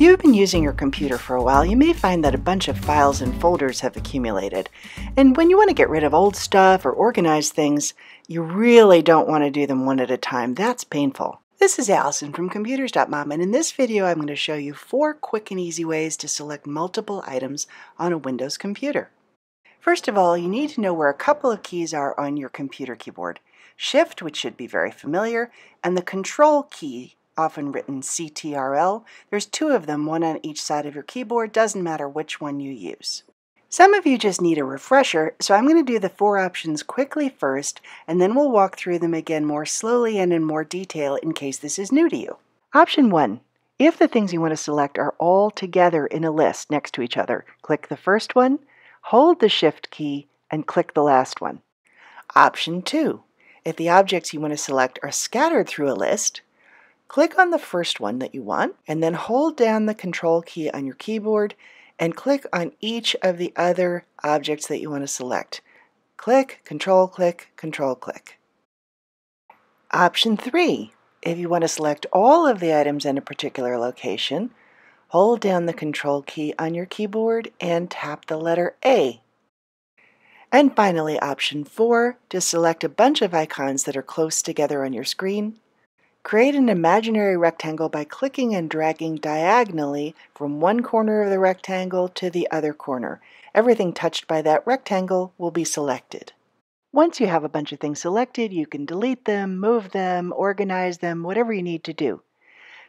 If you've been using your computer for a while, you may find that a bunch of files and folders have accumulated. And when you want to get rid of old stuff or organize things, you really don't want to do them one at a time. That's painful. This is Allison from Computers.mom, and in this video I'm going to show you four quick and easy ways to select multiple items on a Windows computer. First of all, you need to know where a couple of keys are on your computer keyboard. Shift, which should be very familiar, and the Control key, often written CTRL. There's two of them, one on each side of your keyboard, doesn't matter which one you use. Some of you just need a refresher, so I'm going to do the four options quickly first, and then we'll walk through them again more slowly and in more detail in case this is new to you. Option 1. If the things you want to select are all together in a list next to each other, click the first one, hold the Shift key, and click the last one. Option 2. If the objects you want to select are scattered through a list, Click on the first one that you want and then hold down the control key on your keyboard and click on each of the other objects that you want to select. Click, control click, control click. Option 3. If you want to select all of the items in a particular location, hold down the control key on your keyboard and tap the letter A. And finally, option 4, to select a bunch of icons that are close together on your screen, Create an imaginary rectangle by clicking and dragging diagonally from one corner of the rectangle to the other corner. Everything touched by that rectangle will be selected. Once you have a bunch of things selected, you can delete them, move them, organize them, whatever you need to do.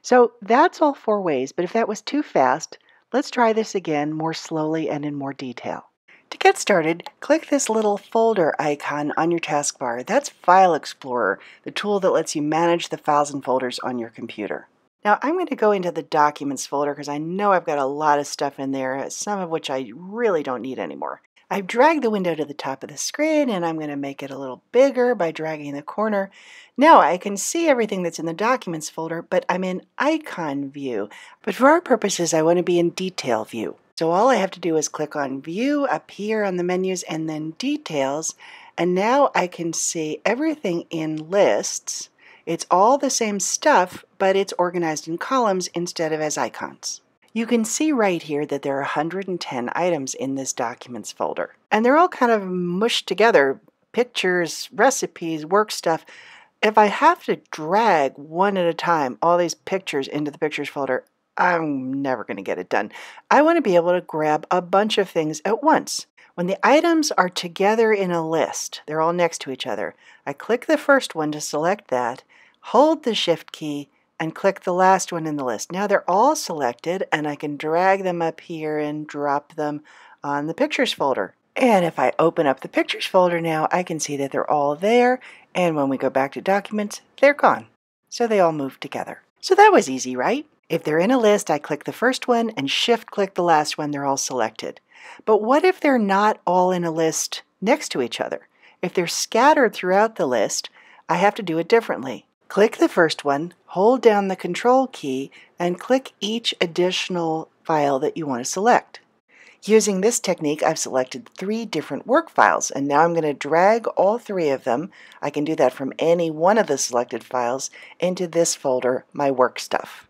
So that's all four ways, but if that was too fast, let's try this again more slowly and in more detail. To get started, click this little folder icon on your taskbar. That's File Explorer, the tool that lets you manage the files and folders on your computer. Now I'm going to go into the Documents folder because I know I've got a lot of stuff in there, some of which I really don't need anymore. I've dragged the window to the top of the screen and I'm going to make it a little bigger by dragging the corner. Now I can see everything that's in the Documents folder, but I'm in Icon View. But for our purposes, I want to be in Detail View. So all I have to do is click on View up here on the menus and then Details. And now I can see everything in lists. It's all the same stuff, but it's organized in columns instead of as icons. You can see right here that there are 110 items in this Documents folder. And they're all kind of mushed together, pictures, recipes, work stuff. If I have to drag one at a time all these pictures into the Pictures folder, I'm never going to get it done. I want to be able to grab a bunch of things at once. When the items are together in a list, they're all next to each other, I click the first one to select that, hold the Shift key, and click the last one in the list. Now they're all selected and I can drag them up here and drop them on the Pictures folder. And if I open up the Pictures folder now, I can see that they're all there. And when we go back to Documents, they're gone. So they all move together. So that was easy, right? If they're in a list, I click the first one and shift click the last one, they're all selected. But what if they're not all in a list next to each other? If they're scattered throughout the list, I have to do it differently. Click the first one, hold down the control key, and click each additional file that you want to select. Using this technique, I've selected three different work files, and now I'm going to drag all three of them, I can do that from any one of the selected files, into this folder, My Work Stuff.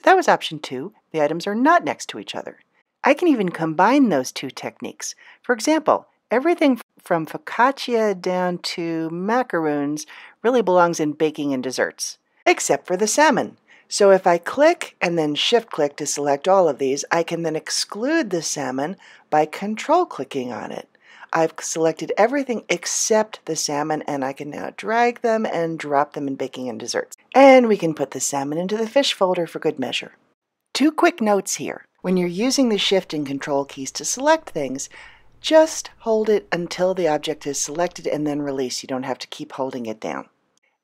So that was option two. The items are not next to each other. I can even combine those two techniques. For example, everything from focaccia down to macaroons really belongs in baking and desserts, except for the salmon. So if I click and then shift click to select all of these, I can then exclude the salmon by control clicking on it. I've selected everything except the salmon and I can now drag them and drop them in baking and desserts. And we can put the salmon into the fish folder for good measure. Two quick notes here. When you're using the shift and control keys to select things, just hold it until the object is selected and then release. You don't have to keep holding it down.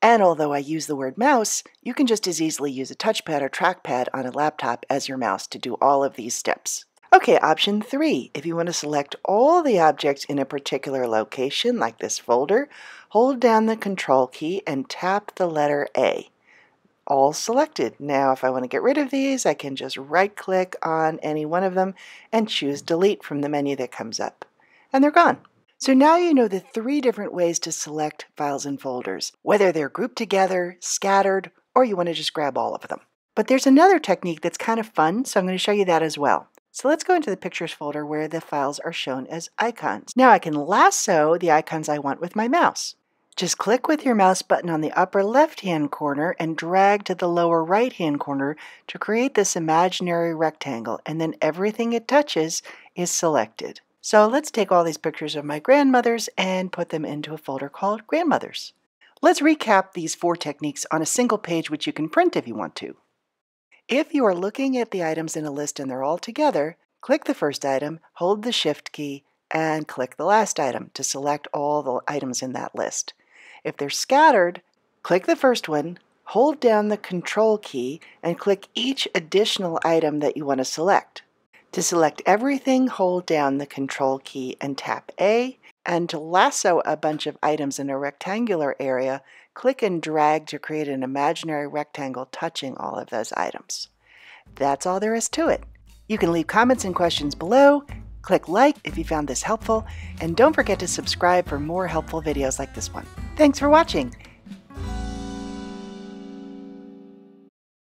And although I use the word mouse, you can just as easily use a touchpad or trackpad on a laptop as your mouse to do all of these steps. Okay, option three, if you want to select all the objects in a particular location, like this folder, hold down the control key and tap the letter A. All selected. Now, if I want to get rid of these, I can just right click on any one of them and choose delete from the menu that comes up. And they're gone. So now you know the three different ways to select files and folders, whether they're grouped together, scattered, or you want to just grab all of them. But there's another technique that's kind of fun, so I'm going to show you that as well. So let's go into the Pictures folder where the files are shown as icons. Now I can lasso the icons I want with my mouse. Just click with your mouse button on the upper left-hand corner and drag to the lower right-hand corner to create this imaginary rectangle, and then everything it touches is selected. So let's take all these pictures of my grandmothers and put them into a folder called Grandmothers. Let's recap these four techniques on a single page which you can print if you want to. If you are looking at the items in a list and they're all together, click the first item, hold the Shift key, and click the last item to select all the items in that list. If they're scattered, click the first one, hold down the Control key, and click each additional item that you want to select. To select everything, hold down the Control key and tap A, and to lasso a bunch of items in a rectangular area, click and drag to create an imaginary rectangle touching all of those items. That's all there is to it. You can leave comments and questions below, click like if you found this helpful, and don't forget to subscribe for more helpful videos like this one. Thanks for watching,